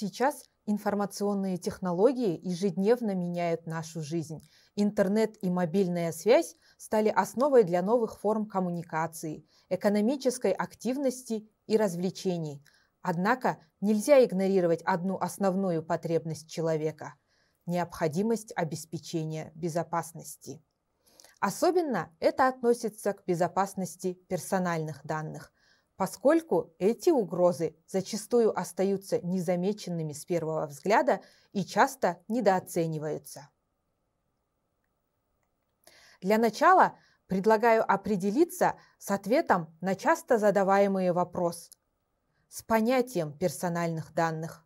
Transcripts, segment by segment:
Сейчас информационные технологии ежедневно меняют нашу жизнь. Интернет и мобильная связь стали основой для новых форм коммуникации, экономической активности и развлечений. Однако нельзя игнорировать одну основную потребность человека – необходимость обеспечения безопасности. Особенно это относится к безопасности персональных данных, поскольку эти угрозы зачастую остаются незамеченными с первого взгляда и часто недооцениваются. Для начала предлагаю определиться с ответом на часто задаваемый вопрос с понятием персональных данных.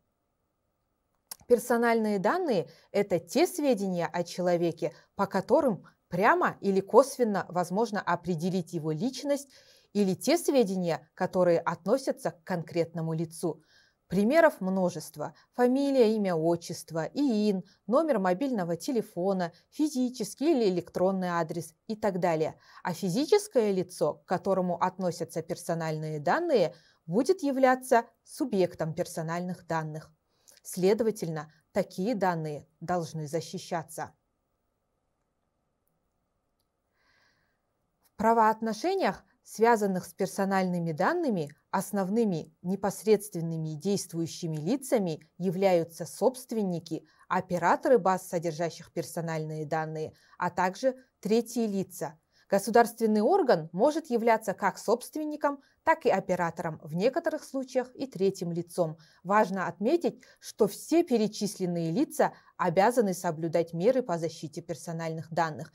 Персональные данные – это те сведения о человеке, по которым Прямо или косвенно возможно определить его личность или те сведения, которые относятся к конкретному лицу. Примеров множество. Фамилия, имя, отчество, ИИН, номер мобильного телефона, физический или электронный адрес и так далее. А физическое лицо, к которому относятся персональные данные, будет являться субъектом персональных данных. Следовательно, такие данные должны защищаться. правоотношениях, связанных с персональными данными, основными непосредственными действующими лицами являются собственники, операторы баз, содержащих персональные данные, а также третьи лица. Государственный орган может являться как собственником, так и оператором, в некоторых случаях и третьим лицом. Важно отметить, что все перечисленные лица обязаны соблюдать меры по защите персональных данных.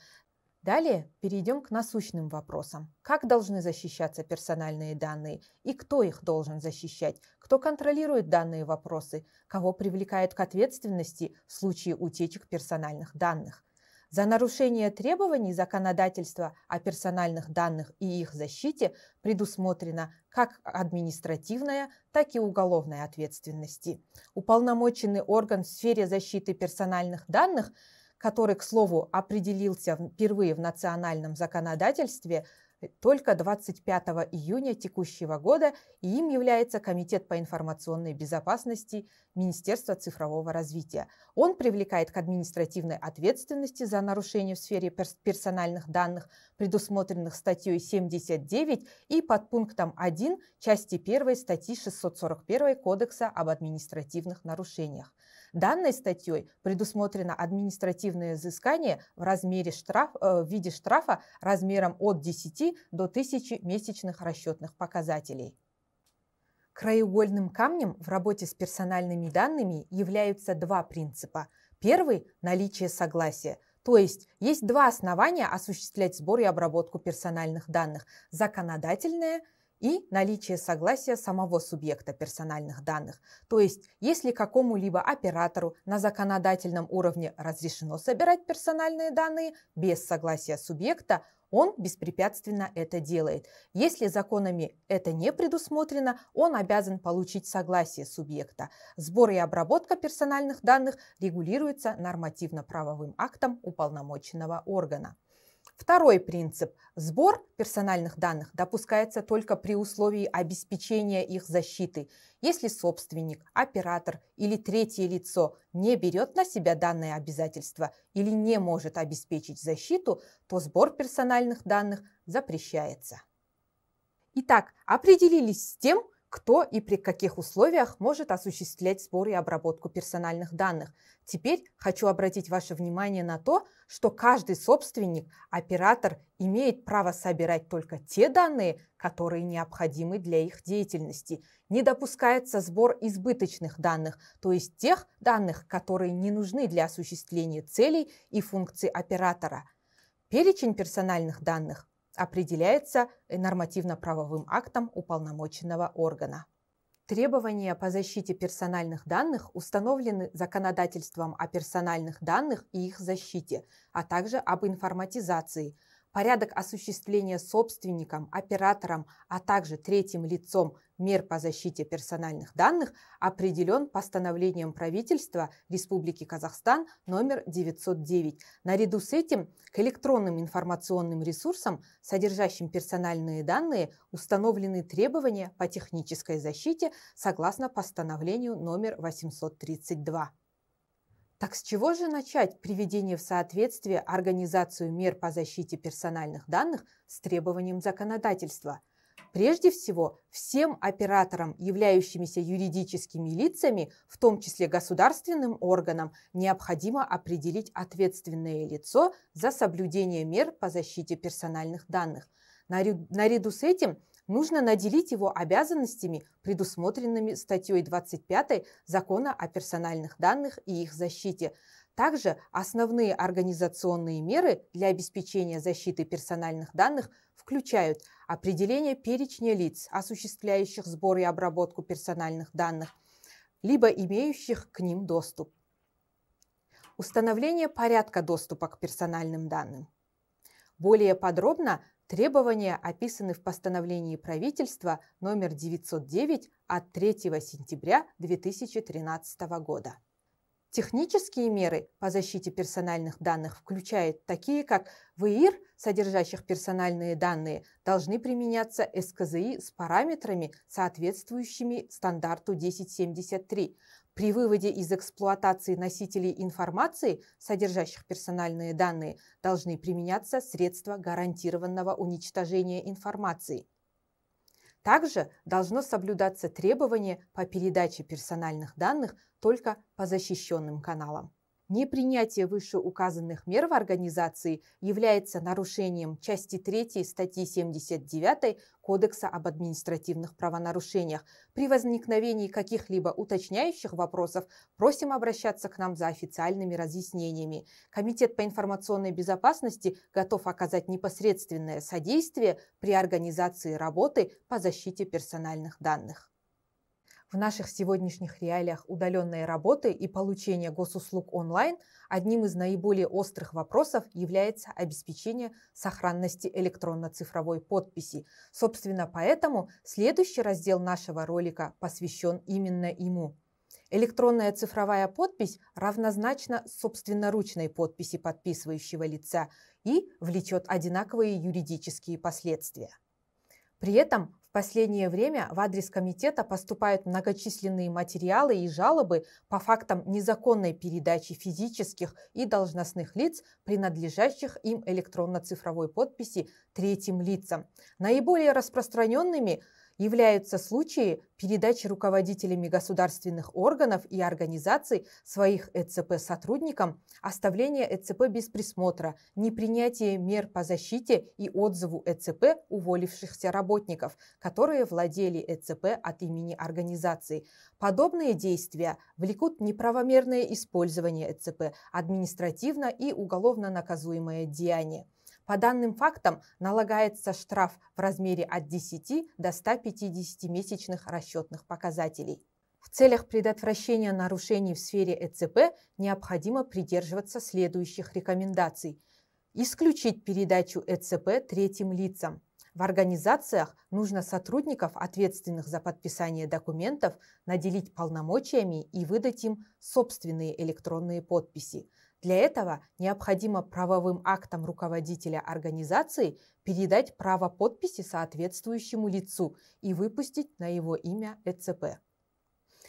Далее перейдем к насущным вопросам. Как должны защищаться персональные данные и кто их должен защищать? Кто контролирует данные вопросы? Кого привлекает к ответственности в случае утечек персональных данных? За нарушение требований законодательства о персональных данных и их защите предусмотрена как административная, так и уголовная ответственности. Уполномоченный орган в сфере защиты персональных данных – который, к слову, определился впервые в национальном законодательстве только 25 июня текущего года, и им является Комитет по информационной безопасности Министерства цифрового развития. Он привлекает к административной ответственности за нарушение в сфере персональных данных, предусмотренных статьей 79 и под пунктом 1 части 1 статьи 641 Кодекса об административных нарушениях. Данной статьей предусмотрено административное изыскание в, размере штраф, э, в виде штрафа размером от 10 до 1000 месячных расчетных показателей. Краеугольным камнем в работе с персональными данными являются два принципа. Первый – наличие согласия – то есть есть два основания осуществлять сбор и обработку персональных данных – законодательное – и наличие согласия самого субъекта персональных данных. То есть, если какому-либо оператору на законодательном уровне разрешено собирать персональные данные без согласия субъекта, он беспрепятственно это делает. Если законами это не предусмотрено, он обязан получить согласие субъекта. Сбор и обработка персональных данных регулируется нормативно-правовым актом уполномоченного органа. Второй принцип. Сбор персональных данных допускается только при условии обеспечения их защиты. Если собственник, оператор или третье лицо не берет на себя данное обязательство или не может обеспечить защиту, то сбор персональных данных запрещается. Итак, определились с тем, кто и при каких условиях может осуществлять сбор и обработку персональных данных. Теперь хочу обратить ваше внимание на то, что каждый собственник, оператор имеет право собирать только те данные, которые необходимы для их деятельности. Не допускается сбор избыточных данных, то есть тех данных, которые не нужны для осуществления целей и функций оператора. Перечень персональных данных определяется нормативно-правовым актом уполномоченного органа. Требования по защите персональных данных установлены законодательством о персональных данных и их защите, а также об информатизации. Порядок осуществления собственником, оператором, а также третьим лицом мер по защите персональных данных определен постановлением правительства Республики Казахстан номер 909. Наряду с этим к электронным информационным ресурсам, содержащим персональные данные, установлены требования по технической защите согласно постановлению номер 832. Так с чего же начать приведение в соответствие организацию мер по защите персональных данных с требованием законодательства? Прежде всего, всем операторам, являющимися юридическими лицами, в том числе государственным органам, необходимо определить ответственное лицо за соблюдение мер по защите персональных данных. Наряду с этим нужно наделить его обязанностями, предусмотренными статьей 25 Закона о персональных данных и их защите. Также основные организационные меры для обеспечения защиты персональных данных включают определение перечня лиц, осуществляющих сбор и обработку персональных данных, либо имеющих к ним доступ. Установление порядка доступа к персональным данным. Более подробно Требования описаны в постановлении правительства номер 909 от 3 сентября 2013 года. Технические меры по защите персональных данных включают такие, как ВИИР, содержащих персональные данные, должны применяться СКЗИ с параметрами, соответствующими стандарту 1073, при выводе из эксплуатации носителей информации, содержащих персональные данные, должны применяться средства гарантированного уничтожения информации. Также должно соблюдаться требование по передаче персональных данных только по защищенным каналам. Непринятие вышеуказанных мер в организации является нарушением части 3 статьи 79 Кодекса об административных правонарушениях. При возникновении каких-либо уточняющих вопросов просим обращаться к нам за официальными разъяснениями. Комитет по информационной безопасности готов оказать непосредственное содействие при организации работы по защите персональных данных. В наших сегодняшних реалиях удаленной работы и получения госуслуг онлайн одним из наиболее острых вопросов является обеспечение сохранности электронно-цифровой подписи. Собственно, поэтому следующий раздел нашего ролика посвящен именно ему. Электронная цифровая подпись равнозначна собственноручной подписи подписывающего лица и влечет одинаковые юридические последствия. При этом в последнее время в адрес комитета поступают многочисленные материалы и жалобы по фактам незаконной передачи физических и должностных лиц, принадлежащих им электронно-цифровой подписи третьим лицам. Наиболее распространенными – являются случаи передачи руководителями государственных органов и организаций своих ЭЦП сотрудникам, оставления ЭЦП без присмотра, непринятие мер по защите и отзыву ЭЦП уволившихся работников, которые владели ЭЦП от имени организации. Подобные действия влекут неправомерное использование ЭЦП, административно и уголовно наказуемое деяние. По данным фактам налагается штраф в размере от 10 до 150 месячных расчетных показателей. В целях предотвращения нарушений в сфере ЭЦП необходимо придерживаться следующих рекомендаций. Исключить передачу ЭЦП третьим лицам. В организациях нужно сотрудников, ответственных за подписание документов, наделить полномочиями и выдать им собственные электронные подписи. Для этого необходимо правовым актом руководителя организации передать право подписи соответствующему лицу и выпустить на его имя ЭЦП.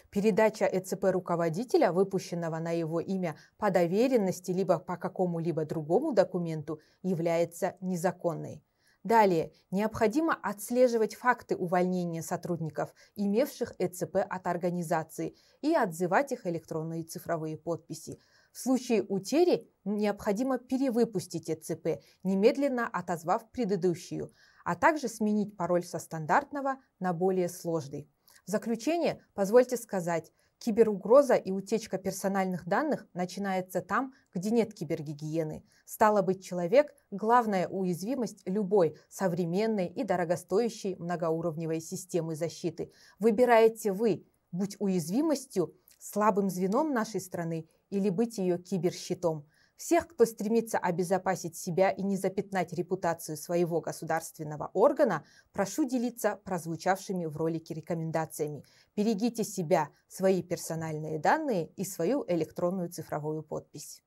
Передача ЭЦП руководителя, выпущенного на его имя по доверенности либо по какому-либо другому документу, является незаконной. Далее, необходимо отслеживать факты увольнения сотрудников, имевших ЭЦП от организации, и отзывать их электронные цифровые подписи – в случае утери необходимо перевыпустить ЭЦП, немедленно отозвав предыдущую, а также сменить пароль со стандартного на более сложный. В заключение позвольте сказать, киберугроза и утечка персональных данных начинается там, где нет кибергигиены. Стало быть, человек – главная уязвимость любой современной и дорогостоящей многоуровневой системы защиты. Выбираете вы, будь уязвимостью, слабым звеном нашей страны или быть ее киберщитом. Всех, кто стремится обезопасить себя и не запятнать репутацию своего государственного органа, прошу делиться прозвучавшими в ролике рекомендациями. Берегите себя, свои персональные данные и свою электронную цифровую подпись.